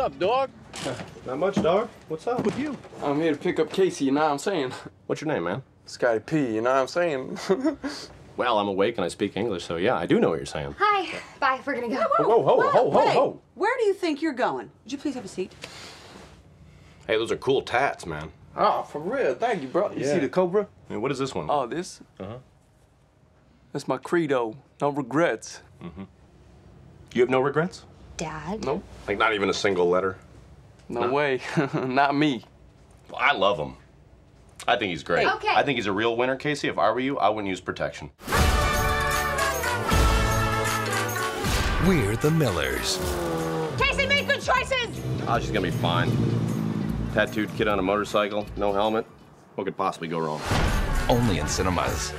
up, dog? Not much, dog. What's up with you? I'm here to pick up Casey, you know what I'm saying? What's your name, man? Scotty P, you know what I'm saying? Well, I'm awake and I speak English, so yeah, I do know what you're saying. Hi. Bye. We're gonna go. Whoa, ho, ho, ho, Wait, ho. Where do you think you're going? Would you please have a seat? Hey, those are cool tats, man. oh, for real, thank you, bro. You Yeah. see the Cobra? I mean, what is this one? Oh, this? Uh-huh. That's my credo. No regrets. Mm-hmm. You have no regrets? Dad. Nope. Like, not even a single letter? No, way. Not me. Well, I love him. I think he's great. Okay. I think he's a real winner, Casey. If I were you, I wouldn't use protection. We're the Millers. Casey made good choices. Oh, she's gonna be fine. Tattooed kid on a motorcycle, no helmet. What could possibly go wrong? Only in cinemas.